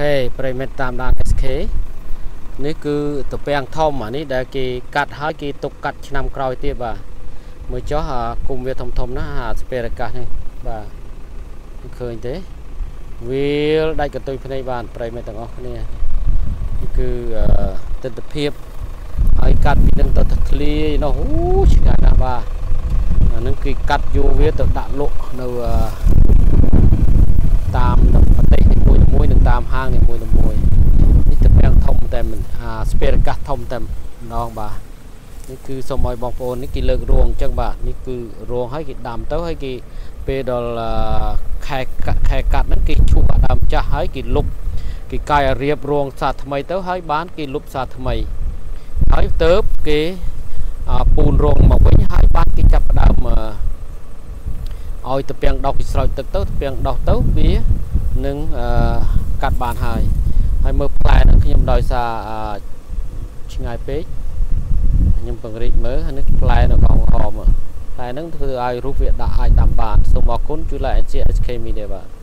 ខេប្រិមិត្តតាមដាន SK នេះគឺតពាំងធំអានេះដែលគេកាត់ហើយគេទុកកាត់ឆ្នាំក្រោយទៀតបាទមើលចុះអាគុំវាធំធំណាអាស្ពេរកាសនេះបាទឃើញទេវាលដាច់កតុយភ្នែកបាន ប្រិមិត្តទាំងអស់គ្នានេះគឺទិដ្ឋភាពហើយកាត់ពីនឹងទៅធ្លាយនោះអូឆ្ងាយណាស់បាទអានឹងគេកាត់យកវាទៅដាក់លក់នៅតាមប្រទេសនីមួយៗនិ ងតាមហាងនីមួយៗនេះតពាំងធំតែមិនអាស្ពេរកាសធំតែម្ដងបាទនេះគឺសូមឲ្យបងប្អូននេះគេលើករងអញ្ចឹងបាទនេះគឺរងហើយគេដាំទៅហើយគេពេលដល់ខែខែកាត់ហ្នឹងគេឈូសអាដើមចាស់ហើយគេលុបគេកាយរៀបរងសាថ្មីទៅហើយបានគេលុបសាថ្មីហើយទៅគេពូនរងមកវិញហើយបានគេចាប់ផ្ដើមឲ្យតពាំងដោះគេស្រោចទឹកទៅតពាំងដោះទៅវានឹង កាត់បានហើយហើយមើលផ្លែហ្នឹងខ្ញុំដោយសារឆ្ងាយពេកខ្ញុំពង្រីកមើលហើយនេះផ្លែនៅកងហមផ្លែហ្នឹងធ្វើឲ្យរូបវាដាក់អាចដាំបានសូមអរគុណជួយ like and share SK Media បាទ